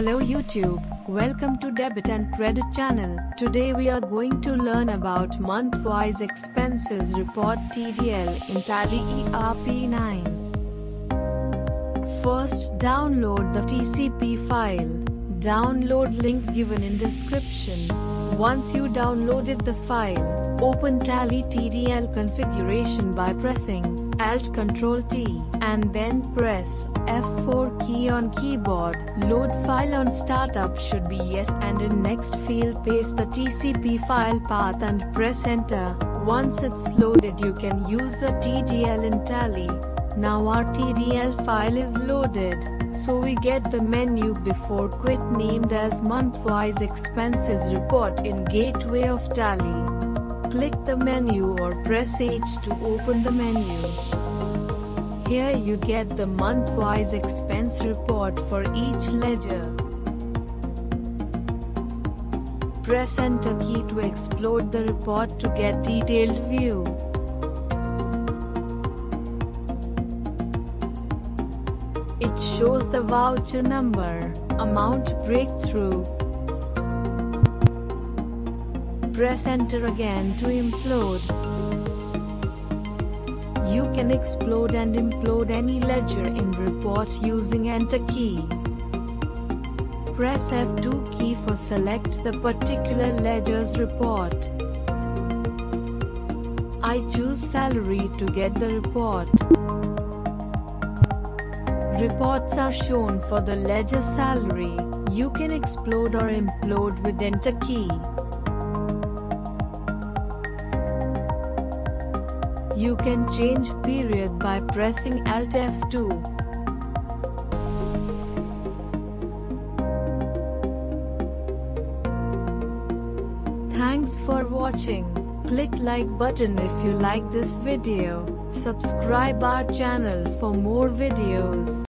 Hello YouTube, welcome to Debit and Credit channel. Today we are going to learn about month-wise expenses report TDL in Tally ERP9. First download the TCP file. Download link given in description. Once you downloaded the file, open Tally TDL configuration by pressing Alt Ctrl T and then press F4 key on keyboard. Load file on startup should be yes and in next field paste the TCP file path and press enter. Once it's loaded you can use the TDL in Tally. Now our TDL file is loaded, so we get the menu before quit named as month-wise expenses report in gateway of Tally. Click the menu or press H to open the menu. Here you get the month-wise expense report for each ledger. Press enter key to explode the report to get detailed view. It shows the voucher number, amount breakthrough. Press enter again to implode. You can explode and implode any ledger in report using enter key. Press F2 key for select the particular ledger's report. I choose salary to get the report. Reports are shown for the ledger salary. You can explode or implode with enter key. You can change period by pressing Alt F2. Thanks for watching. Click like button if you like this video. Subscribe our channel for more videos.